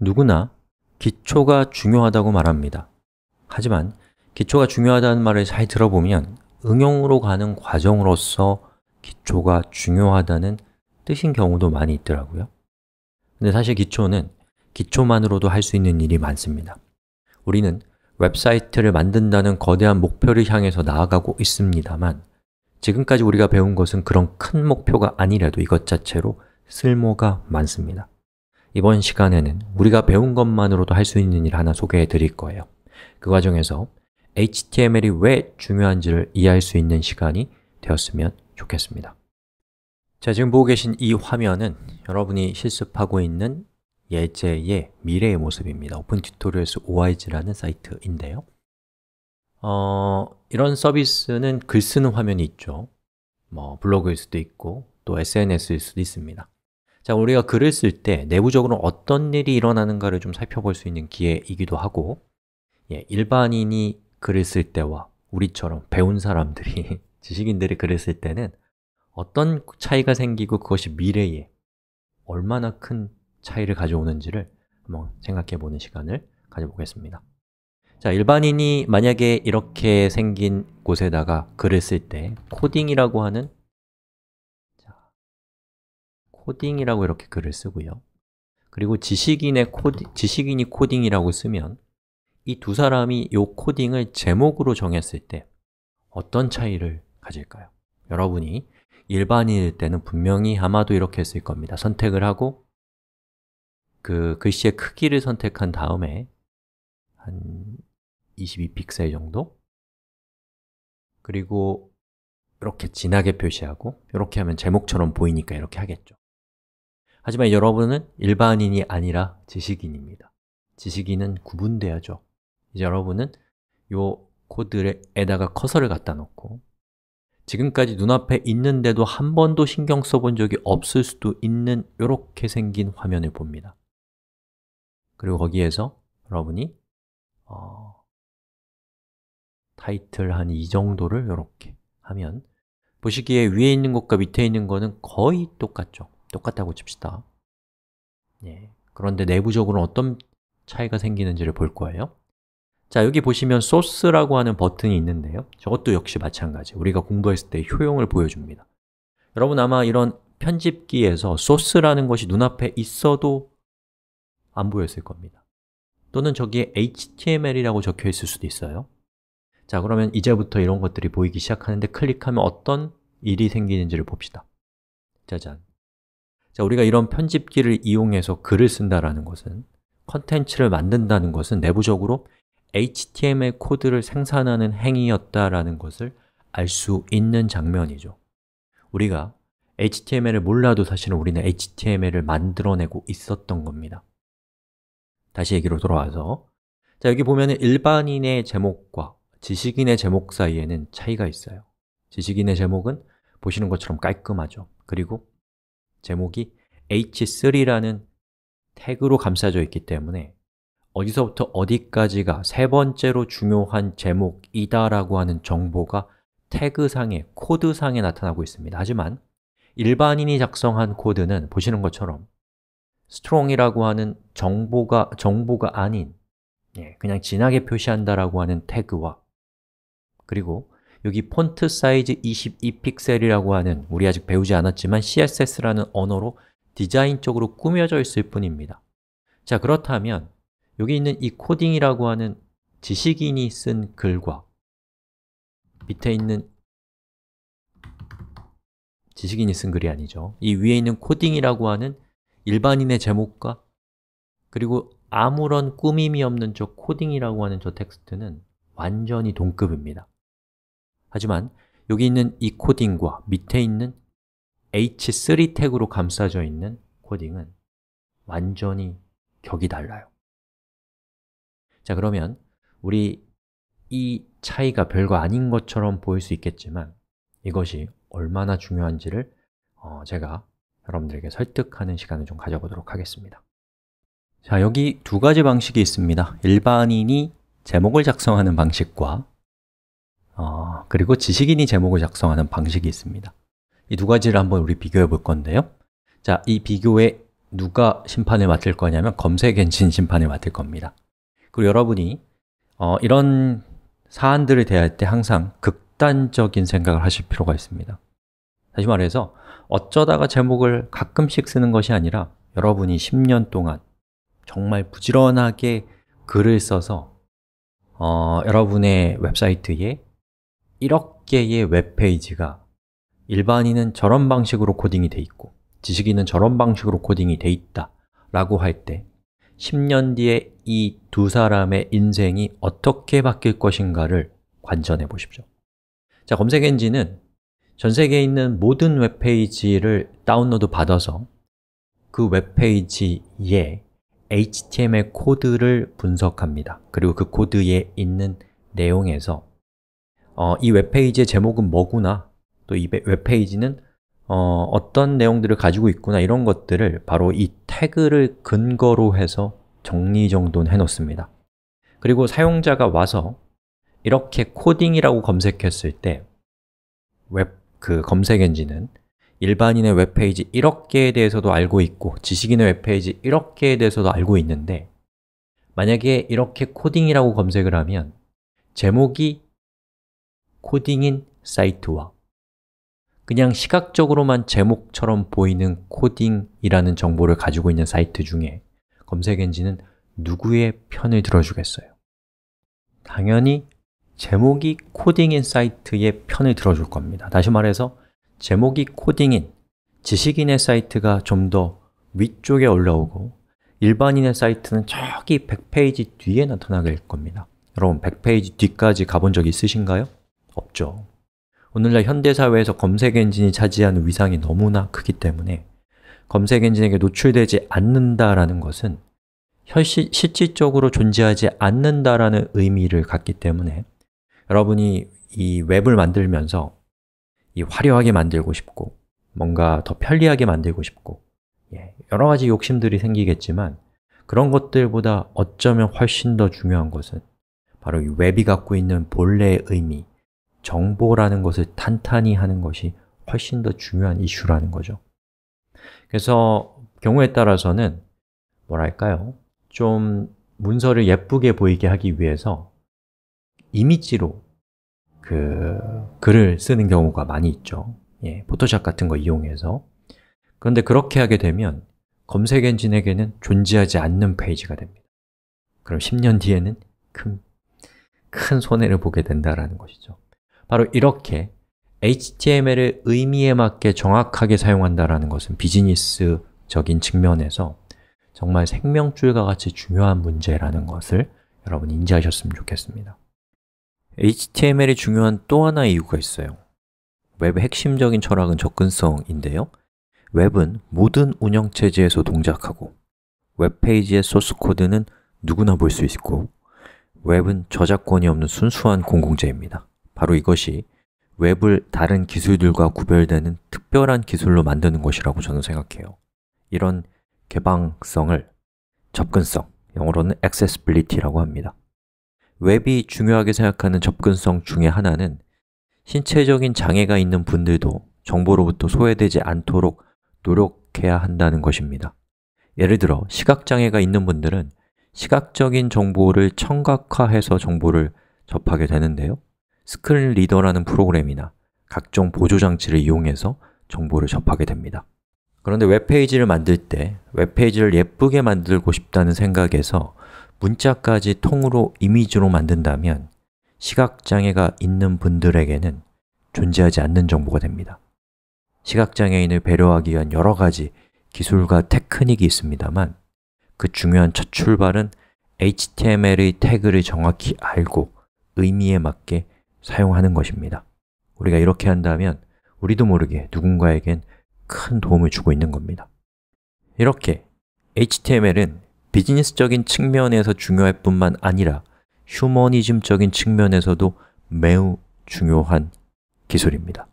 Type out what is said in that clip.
누구나 기초가 중요하다고 말합니다. 하지만 기초가 중요하다는 말을 잘 들어보면 응용으로 가는 과정으로서 기초가 중요하다는 뜻인 경우도 많이 있더라고요. 근데 사실 기초는 기초만으로도 할 수 있는 일이 많습니다. 우리는 웹사이트를 만든다는 거대한 목표를 향해서 나아가고 있습니다만 지금까지 우리가 배운 것은 그런 큰 목표가 아니라도 이것 자체로 쓸모가 많습니다 이번 시간에는 우리가 배운 것만으로도 할 수 있는 일 하나 소개해 드릴 거예요. 그 과정에서 HTML이 왜 중요한지를 이해할 수 있는 시간이 되었으면 좋겠습니다. 자, 지금 보고 계신 이 화면은 여러분이 실습하고 있는 예제의 미래의 모습입니다. Open Tutorials ORG라는 사이트인데요. 어, 이런 서비스는 글 쓰는 화면이 있죠. 뭐 블로그일 수도 있고 또 SNS일 수도 있습니다 자, 우리가 글을 쓸 때 내부적으로 어떤 일이 일어나는가를 좀 살펴볼 수 있는 기회이기도 하고 예, 일반인이 글을 쓸 때와 우리처럼 배운 사람들이, 지식인들이 글을 쓸 때는 어떤 차이가 생기고 그것이 미래에 얼마나 큰 차이를 가져오는지를 한번 생각해 보는 시간을 가져보겠습니다. 자, 일반인이 만약에 이렇게 생긴 곳에다가 글을 쓸 때 코딩이라고 하는 자, 코딩이라고 이렇게 글을 쓰고요. 그리고 지식인의 코딩, 지식인이 코딩이라고 쓰면 이 두 사람이 이 코딩을 제목으로 정했을 때 어떤 차이를 가질까요? 여러분이 일반인일 때는 분명히 아마도 이렇게 했을 겁니다. 선택을 하고 그 글씨의 크기를 선택한 다음에 한 22픽셀 정도? 그리고 이렇게 진하게 표시하고 이렇게 하면 제목처럼 보이니까 이렇게 하겠죠 하지만 여러분은 일반인이 아니라 지식인입니다. 지식인은 구분돼야죠. 이제 여러분은 이 코드에다가 커서를 갖다 놓고 지금까지 눈앞에 있는데도 한 번도 신경 써본 적이 없을 수도 있는 이렇게 생긴 화면을 봅니다. 그리고 거기에서 여러분이 어, 타이틀 한 이 정도를 이렇게 하면 보시기에 위에 있는 것과 밑에 있는 것은 거의 똑같죠 똑같다고 칩시다. 예. 그런데 내부적으로 어떤 차이가 생기는지를 볼 거예요. 자, 여기 보시면 소스라고 하는 버튼이 있는데요. 저것도 역시 마찬가지. 우리가 공부했을 때 효용을 보여줍니다. 여러분 아마 이런 편집기에서 소스라는 것이 눈앞에 있어도 안 보였을 겁니다. 또는 저기에 HTML이라고 적혀 있을 수도 있어요. 자, 그러면 이제부터 이런 것들이 보이기 시작하는데 클릭하면 어떤 일이 생기는지를 봅시다. 짜잔 자, 우리가 이런 편집기를 이용해서 글을 쓴다라는 것은 컨텐츠를 만든다는 것은 내부적으로 HTML 코드를 생산하는 행위였다라는 것을 알 수 있는 장면이죠. 우리가 HTML을 몰라도 사실은 우리는 HTML을 만들어내고 있었던 겁니다. 다시 얘기로 돌아와서 자, 여기 보면 일반인의 제목과 지식인의 제목 사이에는 차이가 있어요. 지식인의 제목은 보시는 것처럼 깔끔하죠. 그리고 제목이 h3라는 태그로 감싸져 있기 때문에 어디서부터 어디까지가 세 번째로 중요한 제목이다 라고 하는 정보가 태그상에, 코드상에 나타나고 있습니다. 하지만 일반인이 작성한 코드는 보시는 것처럼 strong이라고 하는 정보가, 정보가 아닌 예, 그냥 진하게 표시한다라고 하는 태그와 그리고 여기 폰트 사이즈 22픽셀이라고 하는 우리 아직 배우지 않았지만 CSS라는 언어로 디자인적으로 꾸며져 있을 뿐입니다. 자, 그렇다면 여기 있는 이 코딩이라고 하는 지식인이 쓴 글과 밑에 있는 지식인이 쓴 글이 아니죠. 이 위에 있는 코딩이라고 하는 일반인의 제목과 그리고 아무런 꾸밈이 없는 저 코딩이라고 하는 저 텍스트는 완전히 동급입니다 하지만 여기 있는 이 코딩과 밑에 있는 h3 태그로 감싸져 있는 코딩은 완전히 격이 달라요. 자 그러면 우리 이 차이가 별거 아닌 것처럼 보일 수 있겠지만 이것이 얼마나 중요한지를 어, 제가 여러분들에게 설득하는 시간을 좀 가져보도록 하겠습니다. 자, 여기 두 가지 방식이 있습니다. 일반인이 제목을 작성하는 방식과 어, 그리고 지식인이 제목을 작성하는 방식이 있습니다. 이 두 가지를 한번 우리 비교해 볼 건데요. 자, 이 비교의 누가 심판을 맡을 거냐면 검색 엔진 심판을 맡을 겁니다. 그리고 여러분이 어, 이런 사안들을 대할 때 항상 극단적인 생각을 하실 필요가 있습니다. 다시 말해서 어쩌다가 제목을 가끔씩 쓰는 것이 아니라 여러분이 10년 동안 정말 부지런하게 글을 써서 어, 여러분의 웹사이트에 1억 개의 웹페이지가 일반인은 저런 방식으로 코딩이 돼 있고 지식인은 저런 방식으로 코딩이 돼 있다 라고 할 때 10년 뒤에 이 두 사람의 인생이 어떻게 바뀔 것인가를 관전해 보십시오. 자, 검색 엔진은 전 세계에 있는 모든 웹페이지를 다운로드 받아서 그 웹페이지에 HTML 코드를 분석합니다. 그리고 그 코드에 있는 내용에서 어, 이 웹페이지의 제목은 뭐구나 또 이 웹페이지는 어, 어떤 내용들을 가지고 있구나 이런 것들을 바로 이 태그를 근거로 해서 정리정돈 해놓습니다. 그리고 사용자가 와서 이렇게 코딩이라고 검색했을 때 웹 그 검색 엔진은 일반인의 웹페이지 1억 개에 대해서도 알고 있고 지식인의 웹페이지 1억 개에 대해서도 알고 있는데 만약에 이렇게 코딩이라고 검색을 하면 제목이 코딩인 사이트와 그냥 시각적으로만 제목처럼 보이는 코딩이라는 정보를 가지고 있는 사이트 중에 검색 엔진은 누구의 편을 들어주겠어요? 당연히 제목이 코딩인 사이트의 편을 들어줄 겁니다 다시 말해서 제목이 코딩인, 지식인의 사이트가 좀 더 위쪽에 올라오고 일반인의 사이트는 저기 100페이지 뒤에 나타나게 될 겁니다 여러분 100페이지 뒤까지 가본 적 있으신가요? 없죠. 오늘날 현대사회에서 검색 엔진이 차지하는 위상이 너무나 크기 때문에 검색 엔진에게 노출되지 않는다라는 것은 현실, 실질적으로 존재하지 않는다라는 의미를 갖기 때문에 여러분이 이 웹을 만들면서 이 화려하게 만들고 싶고 뭔가 더 편리하게 만들고 싶고 예, 여러 가지 욕심들이 생기겠지만 그런 것들보다 어쩌면 훨씬 더 중요한 것은 바로 이 웹이 갖고 있는 본래의 의미, 정보라는 것을 탄탄히 하는 것이 훨씬 더 중요한 이슈라는 거죠. 그래서 경우에 따라서는 뭐랄까요? 좀 문서를 예쁘게 보이게 하기 위해서 이미지로 그 글을 쓰는 경우가 많이 있죠. 예, 포토샵 같은 거 이용해서. 그런데 그렇게 하게 되면 검색 엔진에게는 존재하지 않는 페이지가 됩니다. 그럼 10년 뒤에는 큰, 큰 손해를 보게 된다는 것이죠 바로 이렇게 HTML을 의미에 맞게 정확하게 사용한다는 것은 비즈니스적인 측면에서 정말 생명줄과 같이 중요한 문제라는 것을 여러분 인지하셨으면 좋겠습니다. HTML이 중요한 또 하나의 이유가 있어요. 웹의 핵심적인 철학은 접근성인데요. 웹은 모든 운영체제에서 동작하고 웹페이지의 소스 코드는 누구나 볼 수 있고 웹은 저작권이 없는 순수한 공공재입니다 바로 이것이 웹을 다른 기술들과 구별되는 특별한 기술로 만드는 것이라고 저는 생각해요. 이런 개방성을 접근성, 영어로는 accessibility라고 합니다. 웹이 중요하게 생각하는 접근성 중의 하나는 신체적인 장애가 있는 분들도 정보로부터 소외되지 않도록 노력해야 한다는 것입니다. 예를 들어 시각장애가 있는 분들은 시각적인 정보를 청각화해서 정보를 접하게 되는데요 스크린 리더라는 프로그램이나 각종 보조장치를 이용해서 정보를 접하게 됩니다. 그런데 웹페이지를 만들 때 웹페이지를 예쁘게 만들고 싶다는 생각에서 문자까지 통으로 이미지로 만든다면 시각장애가 있는 분들에게는 존재하지 않는 정보가 됩니다. 시각장애인을 배려하기 위한 여러 가지 기술과 테크닉이 있습니다만 그 중요한 첫 출발은 HTML의 태그를 정확히 알고 의미에 맞게 사용하는 것입니다. 우리가 이렇게 한다면 우리도 모르게 누군가에겐 큰 도움을 주고 있는 겁니다. 이렇게 HTML은 비즈니스적인 측면에서 중요할 뿐만 아니라 휴머니즘적인 측면에서도 매우 중요한 기술입니다